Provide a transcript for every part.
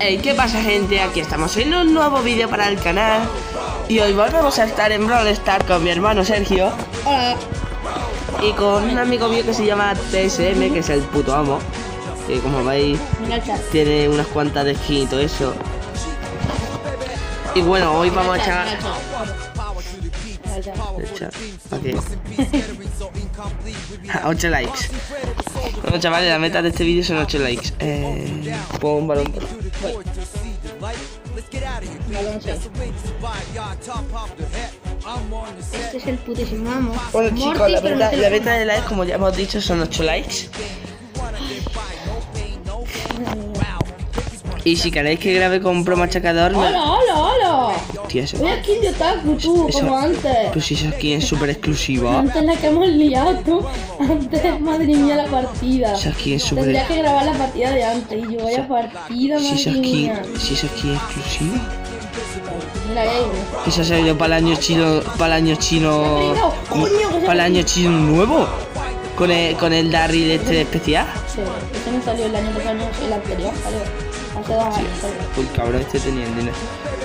Hey, ¿qué pasa gente? Aquí estamos en un nuevo vídeo para el canal. Y hoy volvemos a estar en Brawl Stars con mi hermano Sergio. Hola. Y con un amigo mío que se llama TSM, que es el puto amo. Que como veis, tiene unas cuantas de skin y todo eso. Y bueno, hoy vamos a echar... Mira el chat. Echa- aquí. A 8 likes Bueno chavales, la meta de este vídeo son 8 likes eh, Pon un balón por-. Este es el putísimo amo. Bueno chicos, la meta, la meta de likes, como ya hemos dicho, son 8 likes. Y si queréis que grabe con Pro Machacador. ¡Hola, hola, hola! Hostia, eso... Voy aquí de otaku, tú, como antes. Pues si esa skin es súper exclusiva. Antes la que hemos liado, tú. Antes, madre mía, la partida. Esa skin es súper... Tendría que grabar la partida de antes. Y yo, vaya partida, Si esa skin... mía. Si esa skin es exclusiva. Mira, ahí hay uno. Que se ha salido para el año chino... Para el año chino... Para el año chino nuevo. Con el, con el Darryl este especial. Sí, este no salió el año pasado, el anterior, salió. Uy, cabrón, este el dinero.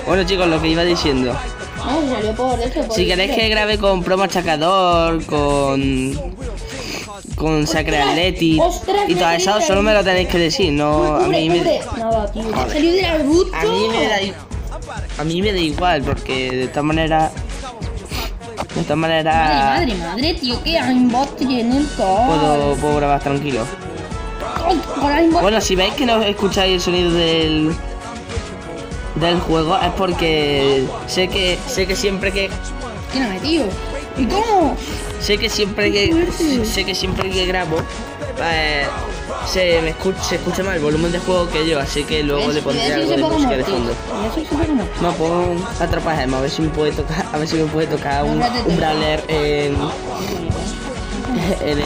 Bueno chicos, lo que iba diciendo. No, salió por eso, por Si queréis que grabe con Pro Machacador, con. con Sacre Ostras, y todo eso, solo me lo tenéis que decir, no. A mí me, cubre. Nada, tío. Salió del arbusto. a mí me da i- A mí me da igual, porque de todas maneras. De todas Madre, maneras. madre, madre, tío, que aimbot tiene el car. Puedo, puedo grabar tranquilo. Bueno, si veis que no escucháis el sonido del. del juego, es porque sé que. sé que siempre que. ¿Quién ha metido? ¿Y cómo? Sé que siempre que sé que siempre que grabo eh, se me escucha, se escucha mal el volumen de juego que yo, así que luego le pondré algo de música de fondo. No, pon atrapa gemas, a ver si me puede tocar, a ver si me puede tocar un, un brawler en, en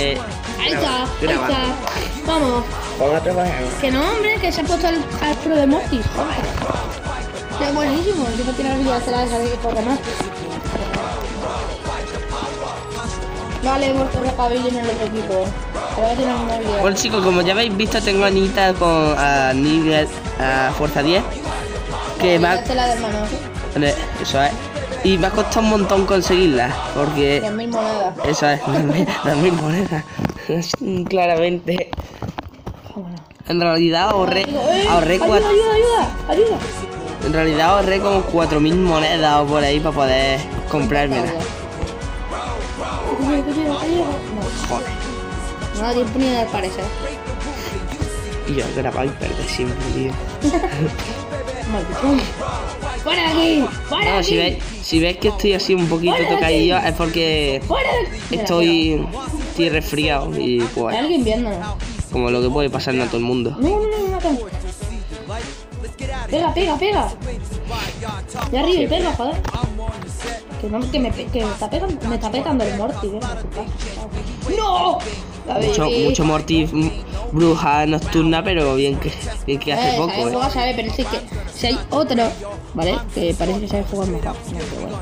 Ahí está, ahí Graba. está. Vamos. Pon atrapa gemas. Que no, hombre, que se ha puesto al, al pro de Mortis. Ya, buenísimo. Yo no tiene la vida de la de corre más. Vale, muerto Rockabilly en el otro equipo. Pero que tiene una habilidad. Bueno chicos, como ya habéis visto tengo a Anita con a nivel a fuerza 10 que va es la de hermano. Eso es y me ha costado un montón conseguirla porque 10.000 monedas. Eso es, las mil monedas. Claramente. En realidad ahorré, ahorré cuatro, ayuda, ayuda, ayuda. en realidad ahorré como cuatro mil monedas o por ahí para poder comprármela. Joder. no da tiempo ni de parecer. Y yo grababa y perdí siempre, tío. ¡Fuera de aquí! ¡Fuera No, aquí! si veis, si veis que estoy así un poquito tocadillo es porque estoy, estoy resfriado y pues alguien viéndonos. Como lo que puede pasarle a todo el mundo. No, no, no, no, no. Pega, pega, pega. De arriba y pega, joder. Que no, que me, que me está pegando, me está pegando el Morty, ¿eh? ¡No! Mucho, mucho Mortis mm, bruja nocturna, pero bien que, bien que hace Eh, poco, sabe eh. jugar, sabe, pero sí que si hay otro, ¿vale? Que parece que sabe jugar mejor. No, pero bueno.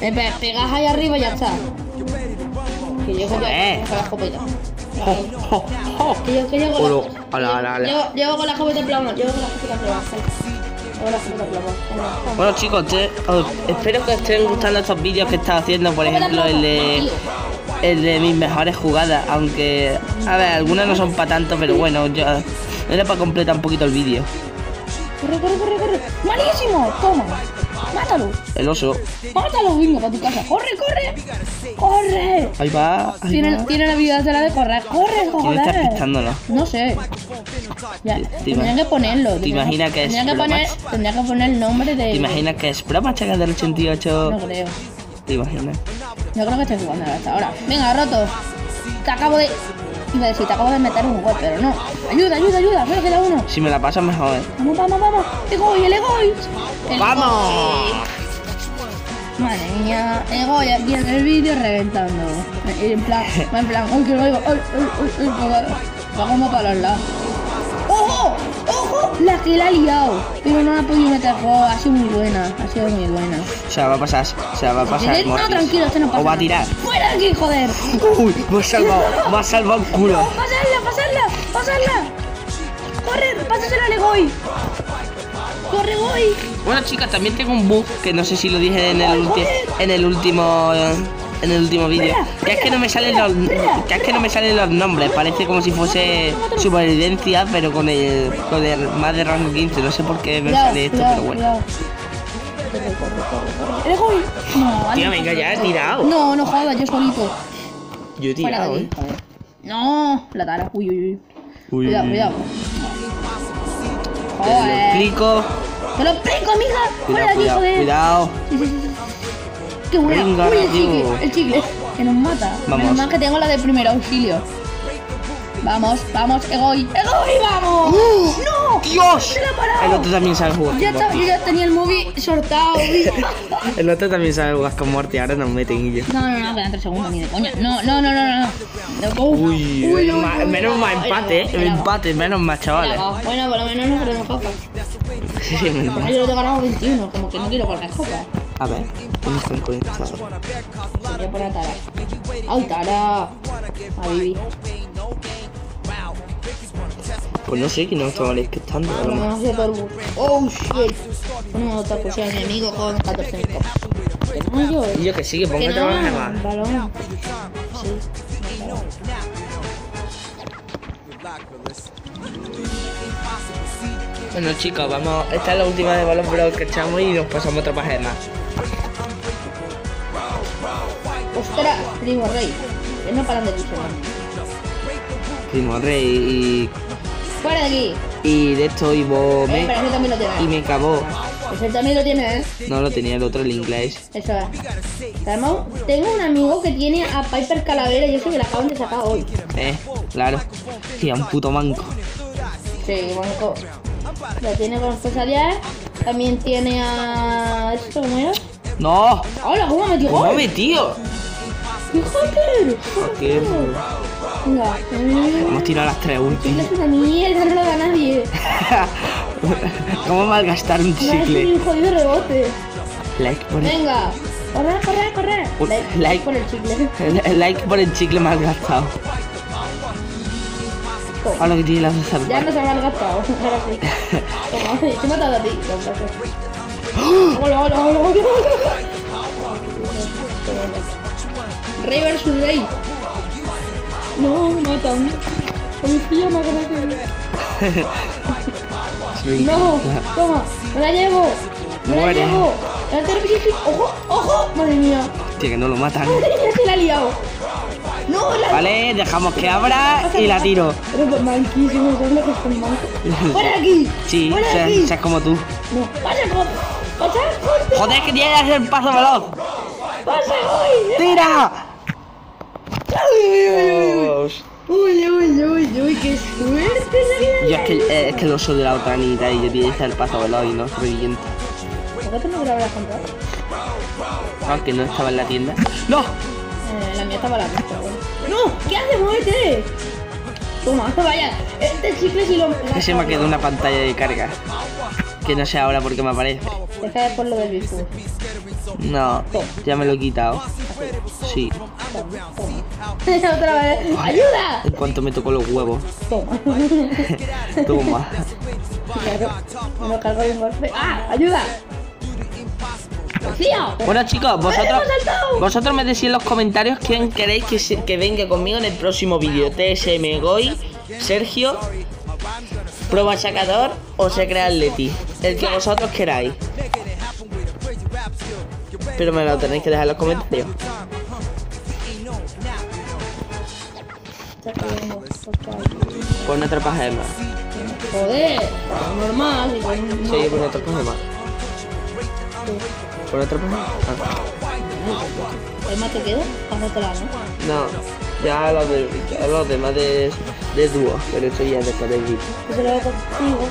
Eh, pe- pegas ahí arriba y ya está. Que yo con la escopeta. Que yo que yo Olo, con la ala, ala, ala. Llevo, llevo con la en plomo, llevo con la en plomo. Llevo la Bueno chicos, te- os- espero que os estén gustando estos vídeos que estado haciendo, por ejemplo el de, el de mis mejores jugadas, aunque, a ver, algunas no son para tanto, pero bueno, yo, era para completar un poquito el vídeo. Corre, corre, corre, corre. ¡Malísimo! Toma. Mátalo. El oso, Mátalo, venga, para tu casa. ¡Corre, corre! ¡Corre! ahí va, ahí Tiene, va. tiene la habilidad de la de correr. ¡Corre, ¿Quién está joder! pistándonos? No sé. Ya, ¿Te tendrían que ponerlo. tendrían imaginas que es tendrían que poner, tendrían que poner el nombre de. ¿Te imaginas que es broma chaca del 88? No creo. ¿Te imaginas? Yo creo que estoy jugando hasta ahora. Venga, roto. Te acabo de. Decir, te acabo de meter un gol, pero no. Ayuda, ayuda, ayuda. Solo queda uno. Si me la pasas mejor. Vamos, vamos, vamos. El Egoy. El ¡Vamos! Madre mía, Egoy aquí en el vídeo reventando. En plan, en plan, uy, que lo oigo. Uy, uy, uy, uy, que va como para los lados. ¡Ojo! ¡Ojo! La que la ha liado. Pero no la ha podido meter gol. Ha sido muy buena. Ha sido muy buena. O sea, va a pasar, o sea, va a pasar No, tranquilo, este no pasa. O va a tirar. ¡Fuera de aquí, joder! Uy, me ha salvado, me ha salvado el culo. ¡Pasarla, pasarla, pasarla! ¡Corre, pásasela al Egoy! corre, voy. Bueno, chicas, también tengo un bug que no sé si lo dije en el, ulti en el último en el último vídeo. Que es que no me salen los que es que no me salen los nombres, parece como si fuese supervivencia, pero con el con el más de rango 15, no sé por qué me sale esto, pero bueno. No, Tío, venga ya, he tirado. No, no jodas, yo solito. Yo he tirado, eh. No, la tara. Uy, uy, uy. Uy, Cuidado, uy. cuidado. Te lo Joder. explico. Te lo explico, mija. Fuera de Cuidado, aquí, cuidado, joder. cuidado. Sí, sí, sí, sí. Qué buena. Venga, Uy, el tío. chicle, el chicle. Que nos mata. Vamos. Menos mal que tengo la de primer auxilio. Vamos, vamos, Egoy. ¡Egoy, vamos! ¡No! ¡Dios! El otro también sabe jugar Ya con está, yo ya tenía el movie sortado. El otro también sabe jugar con Morty, ahora nos meten y yo. No, no, no, quedan tres segundos ni de coña. No, no, no, no, no. no. Uf. Uy, Uy, uy, ma- uy, menos uy, mal uy, empate, eh. Empate, menos mal, chavales. Bueno, por lo menos no perdemos copa. Sí, sí, menos mal. Yo lo he ganado 21, como que no quiero correr copa. A ver, ¿dónde están conectados? Sería por la Tara. ¡Ay, Tara! A Vivi. Pues no sé, que no estaba expectando. a lo mejor. de. ¡Oh, shit! Ponemos otra cosa enemigo con 14 en copa. Que no yo. Y yo que sí, que pongo no, más. balón. Sí. Bueno chicos, vamos. Esta es la última de balón pero que echamos y nos pasamos otra página más. ¡Ostras! Primo Rey. Que no paran de luchar. Primo Rey ¡Fuera de aquí! y, y de esto y vos Eh, me, pero ese también lo y tiene. me acabó. Ese también lo tiene, ¿eh? No lo tenía el otro, el inglés. Eso es. Tenemos- Tengo un amigo que tiene a Piper Calavera y eso que la acaban de sacar hoy. Eh, claro. Tía, un puto manco. Sí, banco. Lo tiene con especialidades. También tiene a. ¿Esto cómo era? ¡No! ¡Hola! ¿Cómo metió ¿Cómo gol? metido? ¡Fíjate! Venga. Hemos tirado las tres últimas. es una mierda, no lo da nadie. ¿Cómo malgastar un No chicle? un jodido rebote. Like por el, Venga. Corre, corre, corre. Un Like, like. por el chicle. like por el chicle malgastado. Ahora que tiene las dos Ya no se me ha gastado. Ahora sí. Toma, te he matado a ti. Hola, hola, hola, hola. Rey versus Rey. No, me matan. Policía grande. No, toma, me la llevo. Me la Muere. llevo. La termino. Ojo, ojo. Madre mía. Hostia, que no lo matan. Ya se la ha liado. No, la Vale, dejamos que abra y la tiro. Pero pues manquísimo, ¿sabes lo que es un manco? ¡Fuera de aquí! Sí, ¡Fuera de seas, aquí! seas como tú. No, pasa, pasa, Joder, que tienes que hacer el paso veloz. pasa, hoy. ¡Tira! Uy, uy, uy, uy, qué suerte se Yo es que, eh, es que no soy de la otra anita y yo tiene que hacer el paso veloz y no revienta. ¿Por qué tú no te lo habrás comprado? Aunque no estaba en la tienda. ¡No! Eh, la mía estaba la mía, pero bueno. ¡No! ¿Qué haces? ¡Muévete! Toma, vaya, este chicle si lo... Que se me ha quedado una pantalla de carga. Que no sé ahora por qué me aparece. Deja de por lo del Bigfoot. No, ya me lo he quitado. Sí, Toma. Otra vez. ¡Ayuda! en cuanto me tocó los huevos. Toma. Toma. Claro, me lo cargo de un golpe. ¡Ah! ¡Ayuda! ¡Tío! Bueno chicos, vosotros, vosotros me decís en los comentarios quién queréis que, se- que venga conmigo en el próximo vídeo. TSM Goy, Sergio, Prueba Sacador o Se Crea Atleti. El que vosotros queráis. Pero me lo tenéis que dejar en los comentarios. Pon otra página más. Joder, normal. Sí, pon otra página más. Pon otra. Ah. ¿El más te? Pásatela, ¿no? No, ya los, de, ya los demás de, de dúo, pero eso ya es después del vídeo. Yo se lo hago contigo.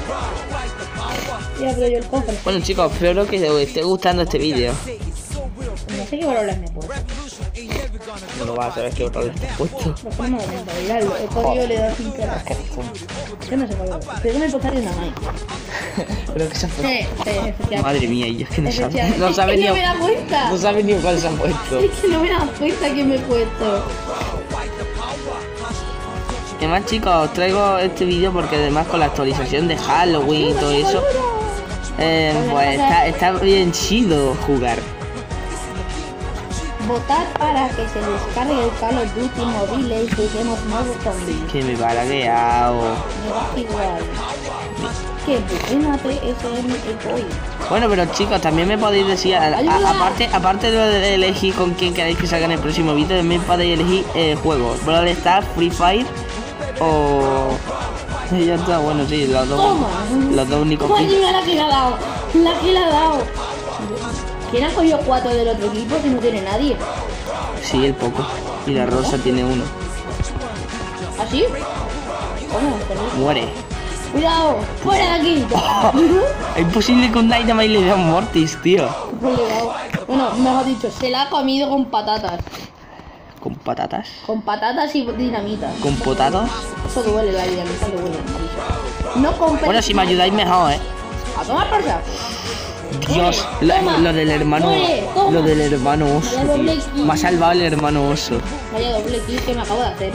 Ya abro yo el cofre. Bueno chicos, espero que os esté gustando este vídeo. No sé qué valores me he puesto. No lo vas a saber qué otro le has puesto. Lo ponemos de venta, miradlo. El código le da 5 euros. Yo no sé cuál es. Pero me pondré una más. Pero que se ha Sí, puesto. sí, efectivamente. Madre mía, y es que no sabe, no sabe ni, no no sabe ni cuál se ha puesto. Es que no me da cuenta que me he puesto. Además chicos, os traigo este vídeo porque además con la actualización de Halloween y todo eso, Eh, pues está, está bien chido jugar. Votad para que se descargue el Call of Duty móvil y juguemos modo zombie. Que me va lagueado. Me igual. Que hoy. Bueno, pero chicos, también me podéis decir, a- a- ¡Ayuda! aparte, aparte de elegir con quién queréis que salga en el próximo vídeo, también podéis elegir eh, juegos. Brawl Stars, Free Fire o... Sí, ya está, bueno, sí, los dos, Toma. los dos únicos ¡Toma, que... la que le ha dado! ¡La que le ha dado! ¿Quién ha cogido cuatro del otro equipo si no tiene nadie? Sí, el poco. Y la rosa tiene uno. ¿Así? ¿Cómo? Muere. ¡Cuidado! ¡Fuera de aquí! Es imposible que un Dynamite le dé un Mortis, tío. Bueno, mejor dicho, se la ha comido con patatas. Con patatas. Con patatas y dinamita. Con potatos. Eso duele la dinamita, duele. No compres. Bueno, si me ayudáis mejor, eh. A tomar por saco. Dios, lo, lo del hermano, Muere, lo del hermano oso. Me ha salvado el hermano oso. Vaya doble kill que me acabo de hacer.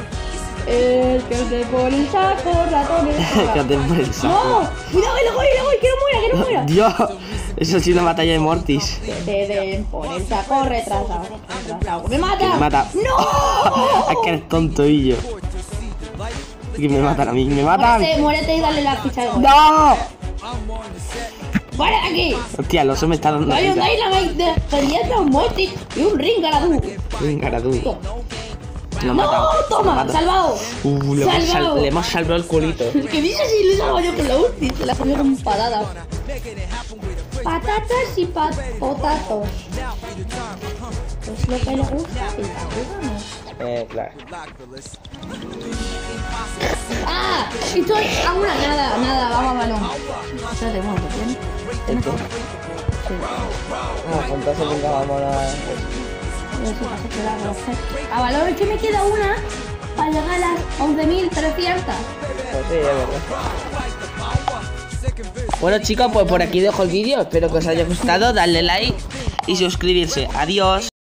El que te pone el saco, ratones. que te pones ¡No! ¡Cuidado, que le voy, le voy! ¡Que no muera, que no muera! Dios, eso ha sido una batalla de Mortis. El saco retrasado. retrasado. ¡Me mata! Me mata. ¡No! es que eres tontoillo. Que me matan a mí, me matan. Muérete, muérete y dale la ficha de. ¡No! ¡Fuera de aquí! Hostia, el oso me está dando Hay un. Dynamite un Mortis y un Ringaradú. Venga, ahora. Lo ¡No! mata. Lo ¡Toma! mata. ¡Salvado! Uh, le hemos, sal- ¡Salvado! le hemos salvado el culito. Que dice si le salgo yo con la ulti, se la comió con patatas. Patatas y pat potatos. Es lo que le gusta y jugamos. Eh, claro. ¡Ah! Esto es a una nada, nada, vamos a balón. Espérate, momento, ¿tienes? Esto. Sí. Ah, pues entonces venga, vamos a... A es que me queda una para llegar a las 11.300. Pues sí, es verdad. Bueno chicos, pues por aquí dejo el vídeo. Espero que os haya gustado. Darle like y suscribirse. Adiós.